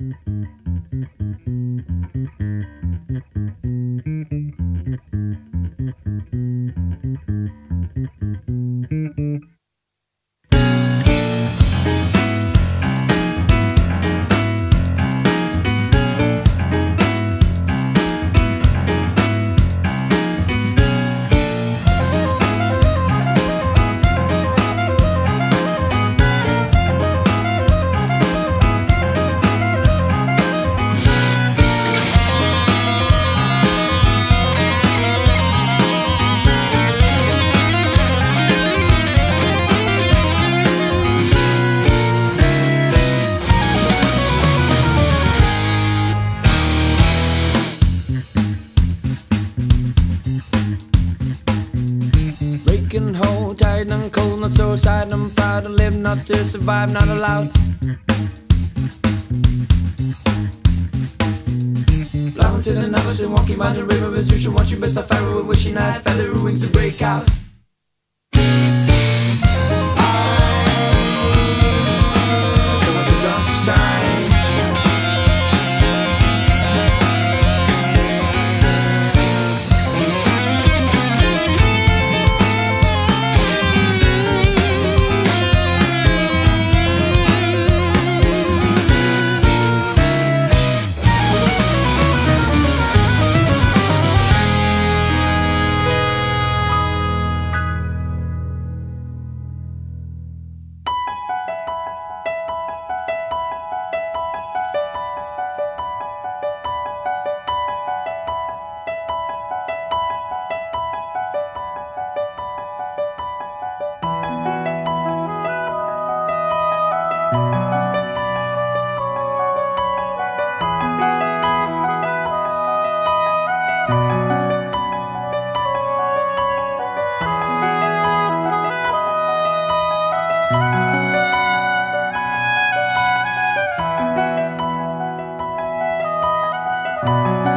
Mm-hmm. Breaking hold, tired and cold, not so. I'm proud to live, not to survive, not allowed. Flying to the novice and walking by the river as usual. Watching best I fire, with wishing I had feather wings to break out. Música